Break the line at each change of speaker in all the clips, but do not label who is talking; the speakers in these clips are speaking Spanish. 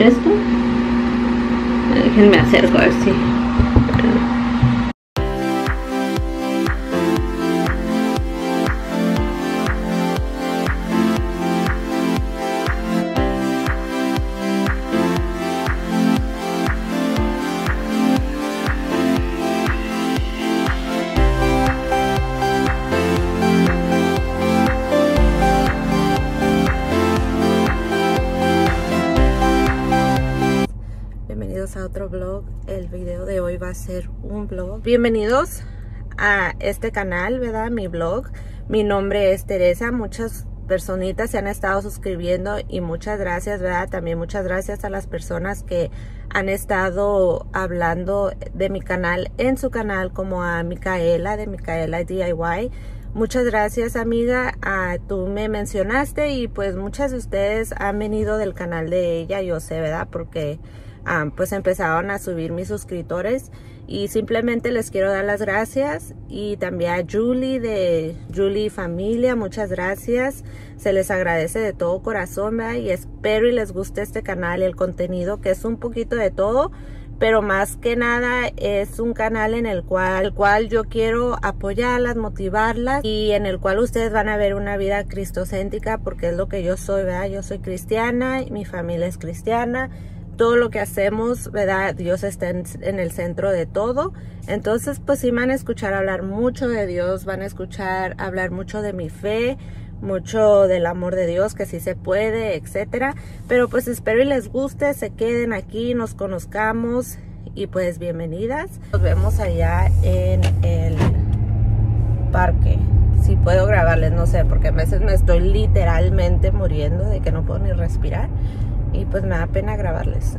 esto déjenme acerco a ver si
hoy va a ser un vlog bienvenidos a este canal verdad mi blog. Mi nombre es Teresa. Muchas personitas se han estado suscribiendo y muchas gracias verdad también muchas gracias a las personas que han estado hablando de mi canal en su canal como a Micaela de Micaela DIY Muchas gracias amiga, ah, tú me mencionaste y pues muchas de ustedes han venido del canal de ella, yo sé, ¿verdad? Porque ah, pues empezaron a subir mis suscriptores y simplemente les quiero dar las gracias y también a Julie de Julie Familia, muchas gracias, se les agradece de todo corazón ¿verdad? y espero y les guste este canal y el contenido que es un poquito de todo pero más que nada es un canal en el cual, cual yo quiero apoyarlas, motivarlas y en el cual ustedes van a ver una vida cristocéntrica porque es lo que yo soy, ¿verdad? Yo soy cristiana, y mi familia es cristiana, todo lo que hacemos, ¿verdad? Dios está en, el centro de todo. Entonces, pues sí van a escuchar hablar mucho de Dios, van a escuchar hablar mucho de mi fe, mucho del amor de Dios, que sí se puede, etcétera. Pero pues espero y les guste, se queden aquí, nos conozcamos y pues bienvenidas. Nos vemos allá en el parque. Si puedo grabarles, no sé, porque a veces me estoy literalmente muriendo de que no puedo ni respirar y pues me da pena grabarles.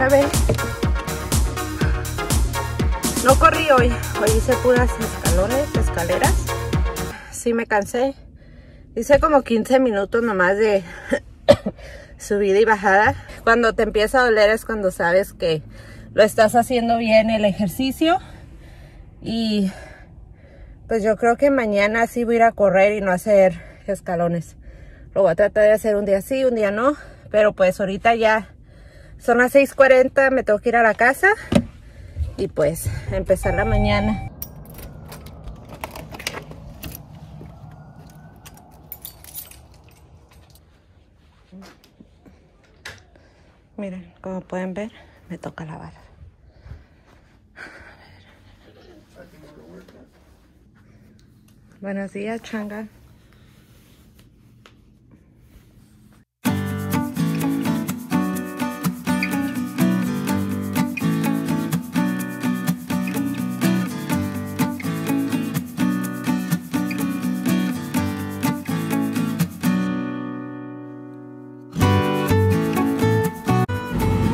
acabé. No corrí hoy, hoy hice puras escalones, escaleras. Sí me cansé. Hice como 15 minutos nomás de subida y bajada. Cuando te empieza a doler es cuando sabes que lo estás haciendo bien el ejercicio. Y pues yo creo que mañana sí voy a ir a correr y no hacer escalones. Lo voy a tratar de hacer un día sí, un día no. Pero pues ahorita ya son las 6.40, me tengo que ir a la casa y pues empezar la mañana. Miren, como pueden ver, me toca lavar. Buenos días, changa.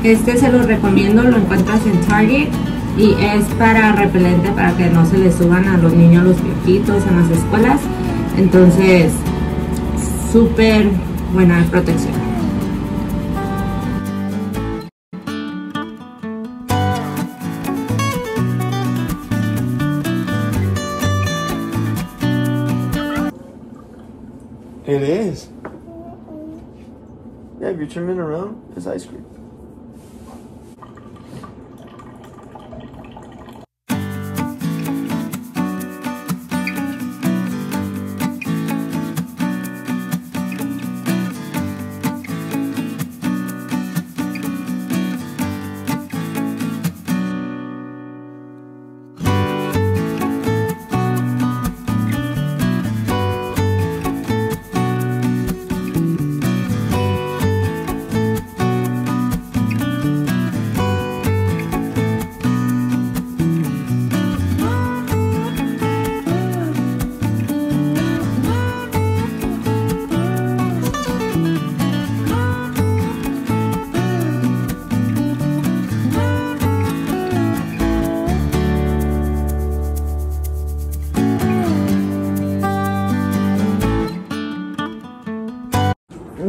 Este se lo recomiendo, lo encuentras en Target y es para repelente para que no se le suban a los niños los viejitos en las escuelas. Entonces, súper buena protección.
It is. Yeah, if you turn it around, it's ice cream.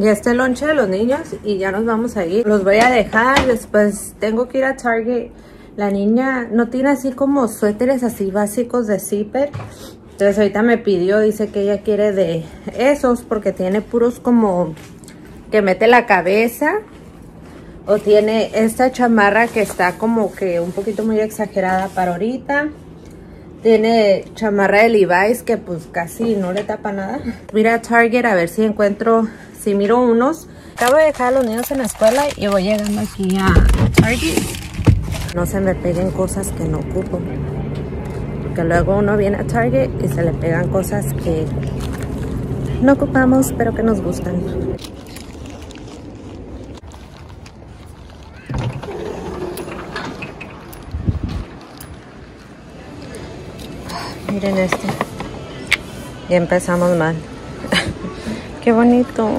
Ya está el lonche de los niños y ya nos vamos a ir. Los voy a dejar, después tengo que ir a Target. La niña no tiene así como suéteres así básicos de zipper. Entonces ahorita me pidió, dice que ella quiere de esos porque tiene puros como que mete la cabeza. O tiene esta chamarra que está como que un poquito muy exagerada para ahorita. Tiene chamarra de Levi's que pues casi no le tapa nada. Voy a Target a ver si encuentro, si miro unos. Acabo de dejar a los niños en la escuela y voy llegando aquí a Target. No se me peguen cosas que no ocupo. Porque luego uno viene a Target y se le pegan cosas que no ocupamos pero que nos gustan. Miren este. Ya empezamos mal. Qué bonito.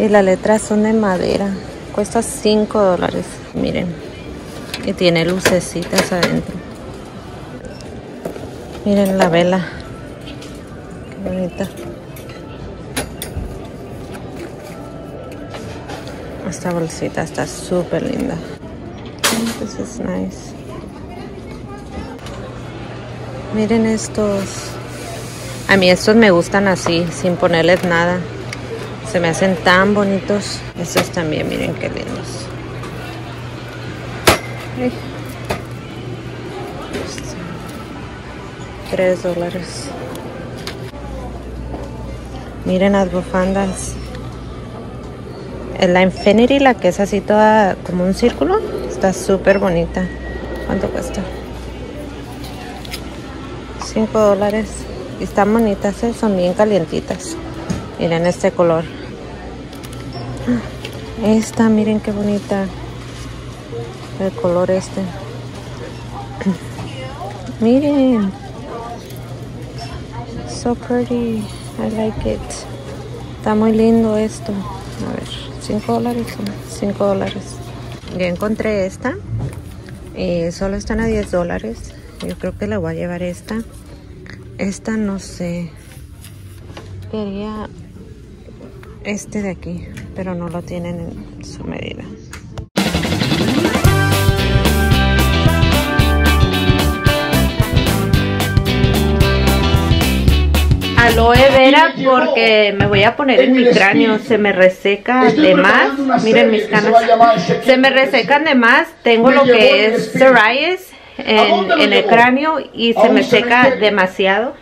Y las letras son de madera. Cuesta 5 dólares. Miren. Y tiene lucecitas adentro. Miren la vela. Qué bonita. Esta bolsita está súper linda. This is nice. Miren estos. A mí estos me gustan así, sin ponerles nada. Se me hacen tan bonitos. Estos también, miren qué lindos. Ay. Tres dólares. Miren las bufandas. Es la Infinity, la que es así toda como un círculo. Está súper bonita. ¿Cuánto cuesta? 5 dólares. Están bonitas, ¿eh? son bien calientitas. Miren este color. Esta, miren qué bonita. El color este. miren. So pretty. I like it. Está muy lindo esto. A ver, 5 dólares. 5 dólares. Ya encontré esta. Y solo están a 10 dólares. Yo creo que le voy a llevar esta. Esta no sé. Quería este de aquí, pero no lo tienen en su medida. Aloe vera porque me voy a poner en mi cráneo, se me reseca de más, miren mis canas, se me resecan de más, tengo lo que es psoriasis en, en el cráneo y se me seca demasiado.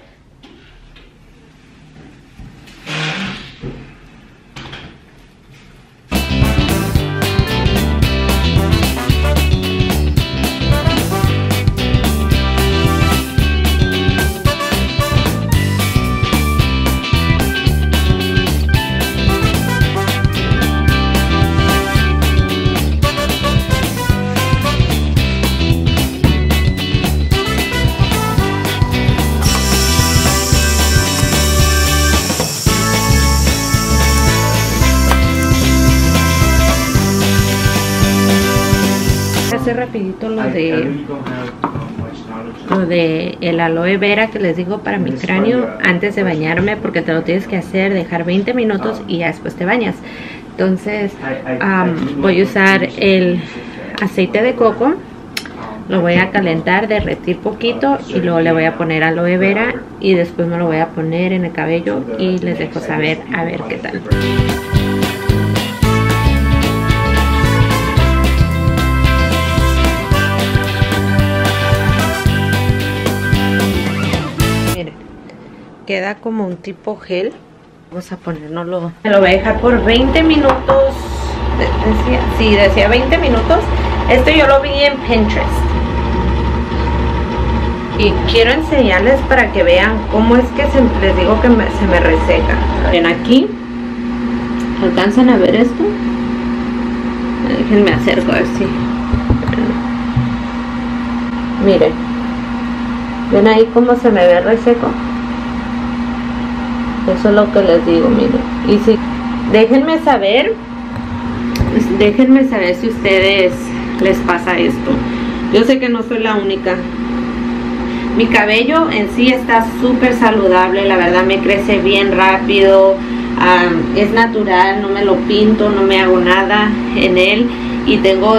Hacer rapidito lo de lo de el aloe vera que les digo para mi cráneo antes de bañarme porque te lo tienes que hacer dejar 20 minutos y ya después te bañas. Entonces um, voy a usar el aceite de coco. Lo voy a calentar, derretir poquito y luego le voy a poner aloe vera y después me lo voy a poner en el cabello y les dejo saber a ver qué tal queda como un tipo gel. Vamos a ponérnoslo. Me lo voy a dejar por 20 minutos. Decía, sí, decía 20 minutos. Esto yo lo vi en Pinterest. Y quiero enseñarles para que vean cómo es que les digo que se me reseca. Ven aquí. Alcanzan a ver esto déjenme acerco a ver si. Miren. Ven ahí cómo se me ve reseco eso es lo que les digo, miren. Y si, déjenme saber, déjenme saber si ustedes les pasa esto. Yo sé que no soy la única. Mi cabello en sí está súper saludable, la verdad me crece bien rápido. es natural, no me lo pinto, no me hago nada en él y tengo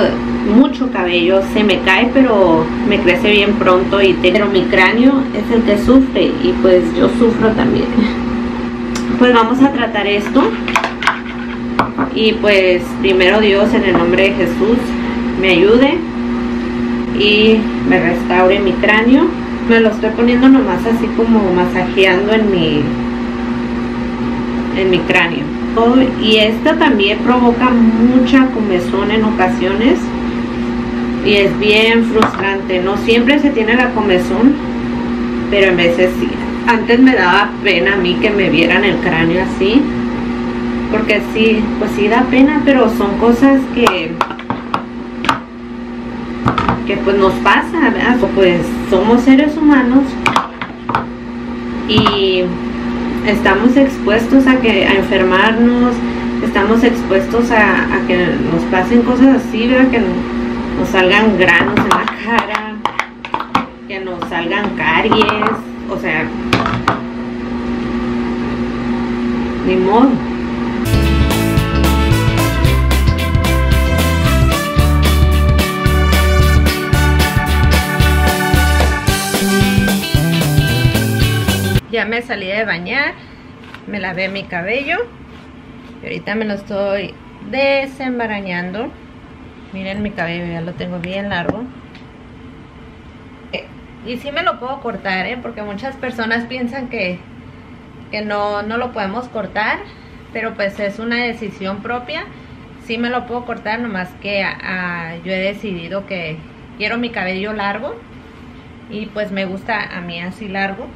mucho cabello, se me cae pero me crece bien pronto y pero mi cráneo es el que sufre y pues yo sufro también. Pues vamos a tratar esto y pues primero Dios en el nombre de Jesús me ayude y me restaure mi cráneo. Me lo estoy poniendo nomás así como masajeando en mi en mi cráneo. Y esto también provoca mucha comezón en ocasiones y es bien frustrante. No siempre se tiene la comezón, pero en veces sí. Antes me daba pena a mí que me vieran el cráneo así, porque sí, pues sí da pena, pero son cosas que que pues nos pasa, Pues somos seres humanos y estamos expuestos a que a enfermarnos, estamos expuestos a, a que nos pasen cosas así, ¿verdad? Que nos salgan granos en la cara, que nos salgan caries, o sea, ni. Ya me salí de bañar, me lavé mi cabello y ahorita me lo estoy desembarañando. Miren mi cabello, ya lo tengo bien largo. Eh, y sí me lo puedo cortar, ¿eh? Porque muchas personas piensan que, que no, no lo podemos cortar. Pero pues es una decisión propia. Sí me lo puedo cortar, nomás que yo he decidido que quiero mi cabello largo. Y pues me gusta a mí así largo.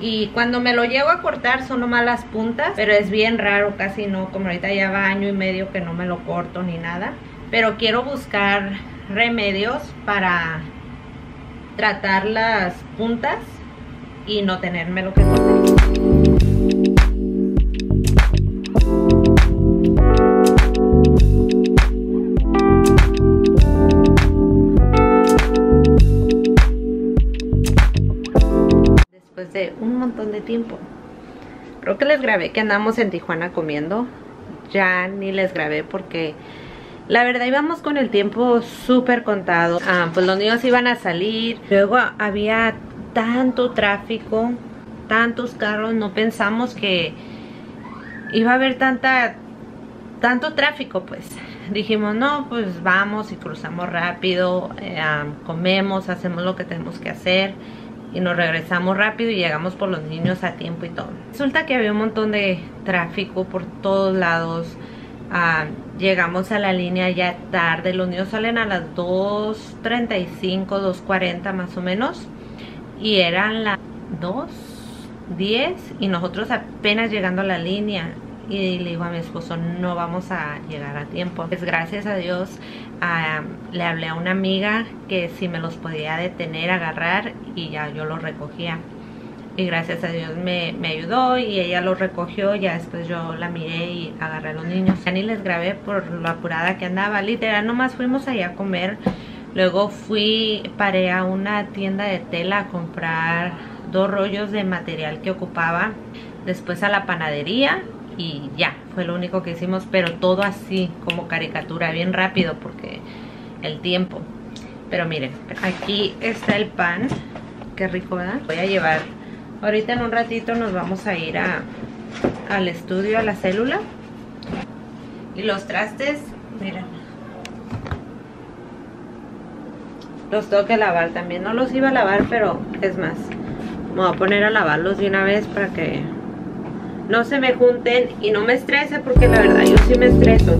Y cuando me lo llevo a cortar son nomás las puntas, pero es bien raro, casi no, como ahorita ya va año y medio que no me lo corto ni nada pero quiero buscar remedios para tratar las puntas y no tenerme lo que cortar. Después de un montón de tiempo. Creo que les grabé que andamos en Tijuana comiendo. Ya ni les grabé porque la verdad íbamos con el tiempo súper contado. Ah, pues los niños iban a salir. Luego había tanto tráfico, tantos carros. No pensamos que iba a haber tanta tanto tráfico pues dijimos no pues vamos y cruzamos rápido eh, comemos hacemos lo que tenemos que hacer y nos regresamos rápido y llegamos por los niños a tiempo y todo resulta que había un montón de tráfico por todos lados llegamos a la línea ya tarde, los niños salen a las 2.35, 2.40 más o menos. Y eran las 2.10 y nosotros apenas llegando a la línea. Y le digo a mi esposo, no vamos a llegar a tiempo. Pues gracias a Dios ah, le hablé a una amiga que si me los podía detener, agarrar y ya yo los recogía y gracias a Dios me, ayudó y ella lo recogió, ya después yo la miré y agarré a los niños. Ya ni les grabé por lo apurada que andaba, literal nomás fuimos allá a comer, luego fui, paré a una tienda de tela a comprar dos rollos de material que ocupaba, después a la panadería y ya, fue lo único que hicimos, pero todo así como caricatura, bien rápido porque el tiempo. Pero miren, aquí está el pan, qué rico, ¿verdad? Voy a llevar Ahorita en un ratito nos vamos a ir a, al estudio, a la célula. Y los trastes, miren. Los tengo que lavar también. No los iba a lavar, pero es más. Me voy a poner a lavarlos de una vez para que no se me junten y no me estrese porque la verdad yo sí me estreso.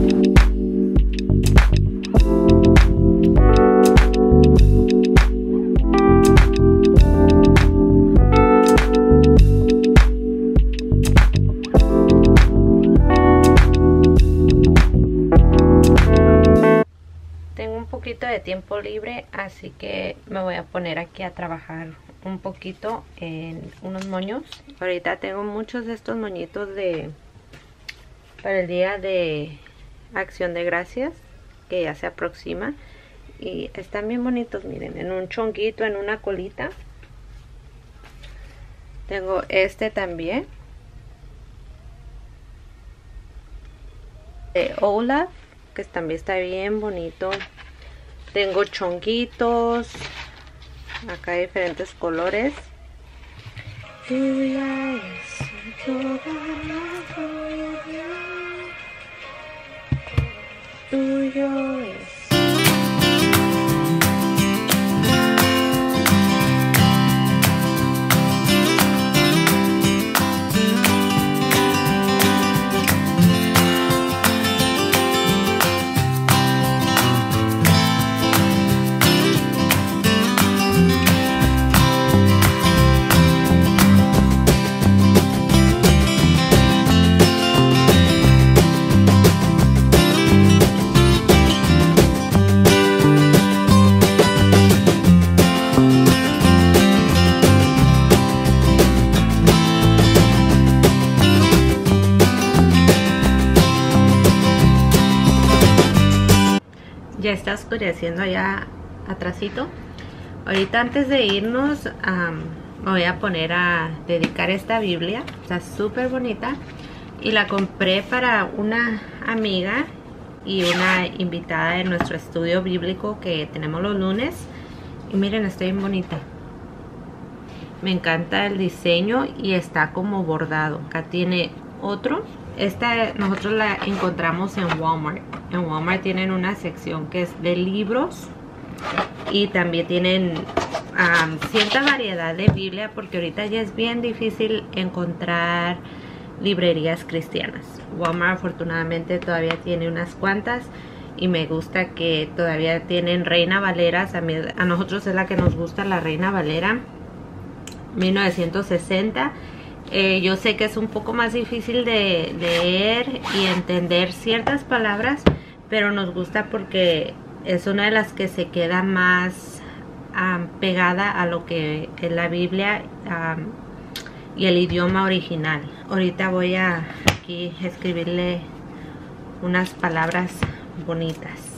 De tiempo libre, así que me voy a poner aquí a trabajar un poquito en unos moños. Ahorita tengo muchos de estos moñitos de para el día de acción de gracias, que ya se aproxima. Y están bien bonitos, miren, en un chonguito, en una colita. Tengo este también. de Ola, que también está bien bonito. Tengo chonguitos, acá hay diferentes colores. Tuyo es. Oscureciendo allá atrásito. Ahorita antes de irnos me voy a poner a dedicar esta biblia. Está súper bonita. Y la compré para una amiga y una invitada de nuestro estudio bíblico que tenemos los lunes. Y miren está bien bonita. Me encanta el diseño y está como bordado. Acá tiene otro. Esta nosotros la encontramos en Walmart. En Walmart tienen una sección que es de libros y también tienen cierta variedad de Biblia porque ahorita ya es bien difícil encontrar librerías cristianas. Walmart afortunadamente todavía tiene unas cuantas y me gusta que todavía tienen Reina Valeras. A, a nosotros es la que nos gusta la Reina Valera 1960 eh, yo sé que es un poco más difícil de leer y entender ciertas palabras, pero nos gusta porque es una de las que se queda más pegada a lo que es la Biblia y el idioma original. Ahorita voy a escribirle unas palabras bonitas.